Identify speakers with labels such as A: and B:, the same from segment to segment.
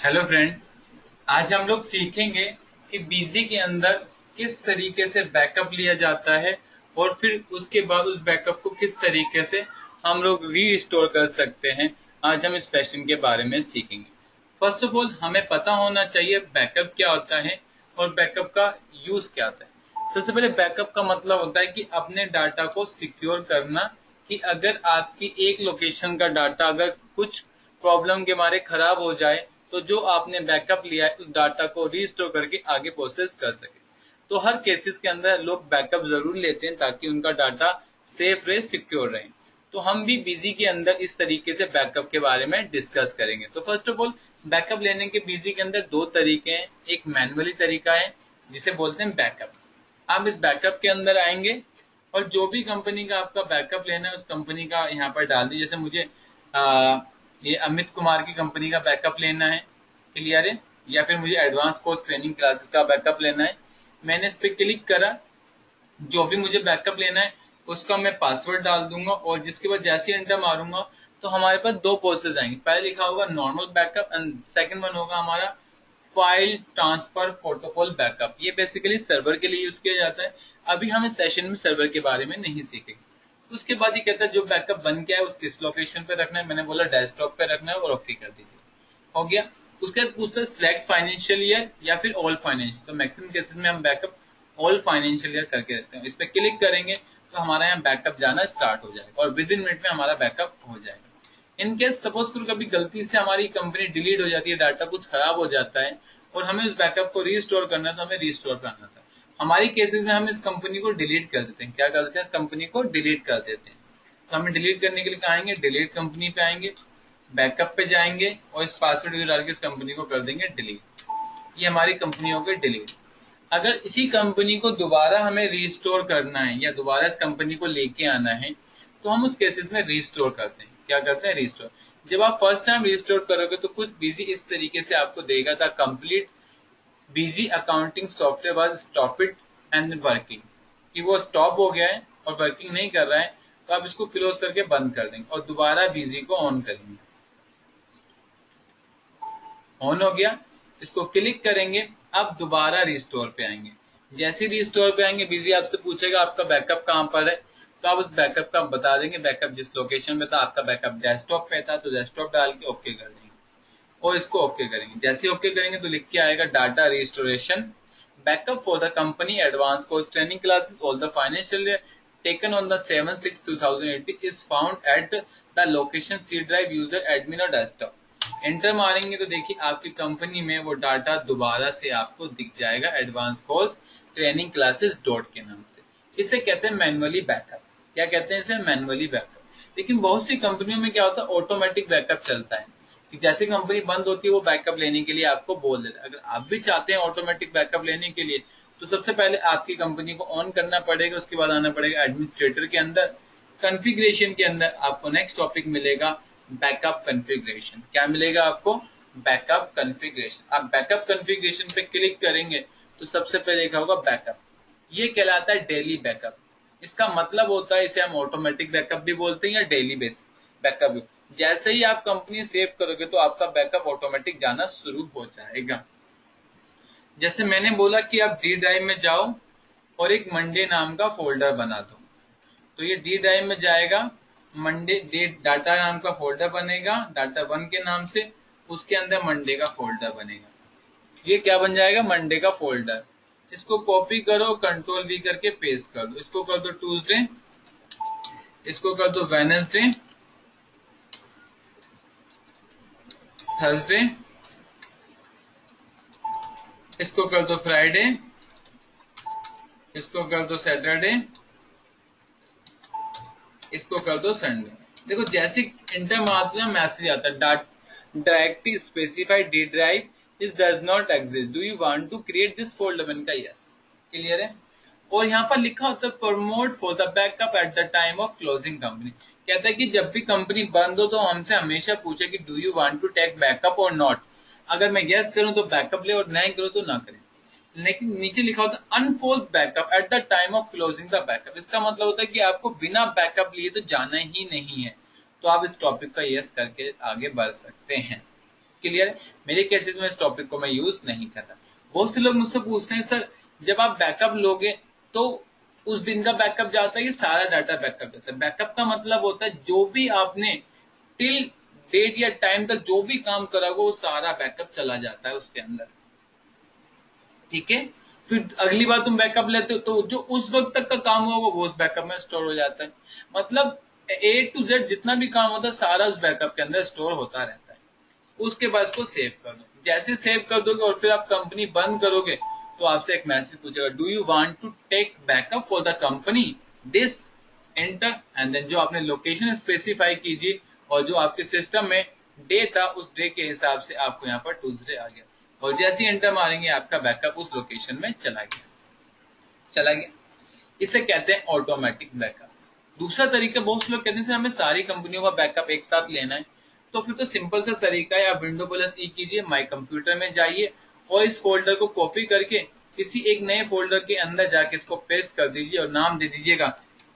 A: Hello friend, आज हम लोग सीखेंगे कि बीजी के अंदर किस तरीके से बैकअप लिया जाता है और फिर उसके बाद उस बैकअप को किस तरीके से हम लोग रीस्टोर कर सकते हैं। आज हम इस सेशन के बारे में सीखेंगे। फ़र्स्ट ऑफ़ ऑल हमें पता होना चाहिए बैकअप क्या होता है और बैकअप का यूज़ क्या होता है। सबसे पहले बैकअप का मतलब होता है कि अपने डाटा को सिक्योर करना कि अगर आपकी एक लोकेशन का डाटा अगर कुछ प्रॉब्लम के मारे खराब हो जाए तो जो आपने बैकअप लिया है उस डाटा को रीस्टोर करके आगे प्रोसेस कर सके। तो हर केसेस के अंदर लोग बैकअप ज़रूर लेते हैं ताकि उनका डाटा सेफ़ रहे सिक्योर रहे। तो हम भी बिज़ी के अंदर इस तरीके से बैकअप के बारे में डिस्कस करेंगे। तो फ़र्स्ट ऑफ़ ऑल बैकअप लेने के बिज़ी के अंदर दो तरीके हैं। एक मैनुअली तरीका है जिसे बोलते हैं बैकअप आप इस बैकअप के अंदर आएँगे और जो भी कंपनी का आपका बैकअप लेना है उस कंपनी का यहाँ पर डाल दीजिए। जैसे मुझे आ, ये अमित कुमार की कंपनी का बैकअप लेना है। क्लियर है? या फिर मुझे एडवांस कोर्स ट्रेनिंग क्लासेस का बैकअप लेना है। मैंने इस पर क्लिक करा। जो भी मुझे बैकअप लेना है, उसका मैं पासवर्ड डाल दूँगा और जिसके बाद जैसे एंटर मारूँगा तो हमारे पास दो प्रोसेस आएँगे। पहले लिखा होगा normal backup and second one होगा हमारा फ़ाइल ट्रांसफ़र प्रोटोकॉल बैकअप ये बेसिकली सर्वर के लिए यूज़ किया जाता है। अभी हम इस सेशन में सर्वर के बारे में नहीं सीखेंगे। उसके बाद ये कहता है, जो बैकअप बन गया है उस किस लोकेशन पे रखना है? मैंने बोला डेस्कटॉप पे रखना है और ओके कर दीजिए. हो गया। उसके बाद पूछता है सिलेक्ट फाइनेंशियल ईयर या फिर ऑल फाइनेंशियल तो मैक्सिमम केसेस में हम बैकअप ऑल फाइनेंशियल ईयर करके रखते हैं। इस पर क्लिक करेंगे तो हमारा यहाँ बैकअप जाना स्टार्ट हो जाएगा और विद इन मिनट में हमारा बैकअप हो जाएगा। इनकेस सपोज़ करो कभी गलती से हमारी कंपनी डिलीट हो जाती है डाटा कुछ खराब हो जाता है और हमें उस बैकअप को रीस्टोर करना है तो हमें रीस्टोर करना था। हमारी केसेस में हम इस कंपनी को डिलीट कर देते हैं। क्या कर देते हैं? इस कंपनी को डिलीट कर देते हैं। तो हमें डिलीट करने के लिए कहा आएँगे? डिलीट कंपनी पे आएँगे बैकअप पे जाएँगे और इस पासवर्ड को डाल के इस कंपनी को कर देंगे डिलीट ये हमारी कंपनी हो गई डिलीट अगर इसी कंपनी को दोबारा हमें रिस्टोर करना है या दोबारा इस कंपनी को लेके आना है तो हम उस केसेस में रिस्टोर करते हैं। क्या करते हैं? रिस्टोर जब आप फ़र्स्ट टाइम रिस्टोर करोगे तो कुछ बिज़ी इस तरीके से आपको देगा था complete Busy accounting software was it and working कि वो स्टॉप हो गया है और वर्किंग नहीं कर रहा है तो आप इसको क्लोज करके बंद कर देंगे और दोबारा बिज़ी को ऑन करेंगे ऑन हो गया। इसको क्लिक करेंगे, अब दोबारा रिस्टोर पे आएँगे। जैसे रिस्टोर पे आएँगे बिज़ी आपसे पूछेगा, आपका बैकअप कहाँ पर है? तो आप उस बैकअप का बता देंगे बैकअप जिस लोकेशन में था, आपका बैकअप डेस्कटॉप पे था तो डेस्कटॉप डाल के ओके कर देंगे। और इसको ओके करेंगे। जैसे ओके करेंगे तो लिख के आएगा data restoration backup for the company advance course training classes all the financial taken on the 7 6 2018 is found at the location, C drive, user, admin or desktop. Enter मारेंगे तो देखिए आपकी कंपनी में वो डाटा दोबारा से आपको दिख जाएगा advance course training classes dot के नाम से. इसे कहते हैं मैनुअली बैकअप क्या कहते हैं इसे? मैनुअली बैकअप लेकिन बहुत सी कंपनियों में क्या होता है? ऑटोमेटिक बैकअप चलता है। कि जैसे कंपनी बंद होती है, वो बैकअप लेने के लिए आपको बोल देता है। अगर आप भी चाहते हैं ऑटोमेटिक बैकअप लेने के लिए तो सबसे पहले आपकी कंपनी को ऑन करना पड़ेगा, उसके बाद आना पड़ेगा एडमिनिस्ट्रेटर के अंदर। कॉन्फ़िगरेशन के अंदर आपको नेक्स्ट टॉपिक मिलेगा बैकअप कॉन्फ़िगरेशन क्या मिलेगा आपको? बैकअप कॉन्फ़िगरेशन आप बैकअप कॉन्फ़िगरेशन पे क्लिक करेंगे तो सबसे पहले लिखा होगा बैकअप ये कहलाता है डेली बैकअप इसका मतलब होता है, इसे हम ऑटोमेटिक बैकअप भी बोलते हैं या डेली बेस बैकअप जैसे ही आप कंपनी सेव करोगे तो आपका बैकअप ऑटोमेटिक जाना शुरू हो जाएगा। जैसे मैंने बोला कि आप डी ड्राइव में जाओ और एक मंडे नाम का फोल्डर बना दो। तो ये डी ड्राइव में जाएगा, मंडे डेट डाटा नाम का फोल्डर बनेगा, डाटा वन के नाम से, उसके अंदर मंडे का फोल्डर बनेगा। ये क्या बन जाएगा? मंडे का फोल्डर। इसको कॉपी करो, कंट्रोल वी करके पेस्ट कर दो। इसको कर दो ट्यूसडे, इसको कर दो वेनेसडे थर्सडे इसको कर दो फ्राइडे इसको कर दो सैटरडे इसको कर दो संडे देखो, जैसे इंटर मारते मैसेज आता है directly specified D drive is does not exist do you want to create this folder मैंने का यस क्लियर है? और यहाँ पर लिखा होता है prompt for the backup at the time of closing company कहता है कि जब भी कंपनी बंद हो तो हमसे हमेशा पूछे कि do you want to take backup और नॉट अगर मैं गेस्ट करूँ तो बैकअप ले और नहीं करूँ तो ना करें। लेकिन नीचे लिखा होता है enforce backup at the time of closing the backup इसका मतलब होता है कि आपको बिना बैकअप लिए तो जाना ही नहीं है। तो आप इस टॉपिक का यस करके आगे बढ़ सकते हैं। क्लियर मेरे केसेस में इस टॉपिक को मैं यूज़ नहीं करता बहुत से लोग मुझसे पूछते हैं, सर, जब आप बैकअप लोगे तो उस दिन का बैकअप जाता है? ये सारा डाटा बैकअप जाता है। बैकअप का मतलब होता है, जो भी आपने टिल डेट या टाइम तक जो भी काम करा वो सारा बैकअप चला जाता है उसके अंदर। ठीक है? फिर अगली बार तुम बैकअप लेते हो तो जो उस वक्त तक का काम हुआ वो उस बैकअप में स्टोर हो जाता है। मतलब ए टू जेड जितना भी काम होता है, सारा उस बैकअप के अंदर स्टोर होता रहता है। उसके बाद इसको सेव कर दो। जैसे सेव कर दोगे और फिर आप कंपनी बंद करोगे तो आपसे एक मैसेज पूछेगा do you want to take backup for the company this enter and then जो आपने लोकेशन स्पेसिफाई कीजिए और जो आपके सिस्टम में डे था, उस डे के हिसाब से आपको यहाँ पर ट्यूजडे आ गया। और जैसे ही एंटर मारेंगे, आपका बैकअप उस लोकेशन में चला गया। चला गया। इसे कहते हैं ऑटोमेटिक बैकअप दूसरा तरीका, बहुत से लोग कहते हैं हमें सारी कंपनियों का बैकअप एक साथ लेना है। तो फिर तो सिंपल सा तरीका है, आप विंडो प्लस ई कीजिए माई कंप्यूटर में जाइए और इस फोल्डर को कॉपी करके किसी एक नए फोल्डर के अंदर जाके इसको पेस्ट कर दीजिए और नाम दे दीजिएगा।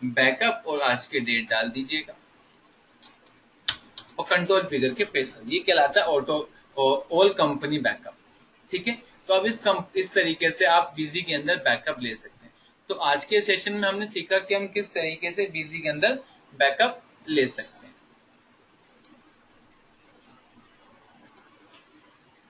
A: बैकअप और आज की डेट डाल दीजिएगा। और कंट्रोल पी करके पेस्ट कर ये कहलाता है ऑटो ऑल कंपनी बैकअप ठीक है? तो अब इस कम, इस तरीके से आप बीजी के अंदर बैकअप ले सकते हैं। तो आज के सेशन में हमने सीखा कि हम किस तरीके से बीजी के अंदर बैकअप ले सकते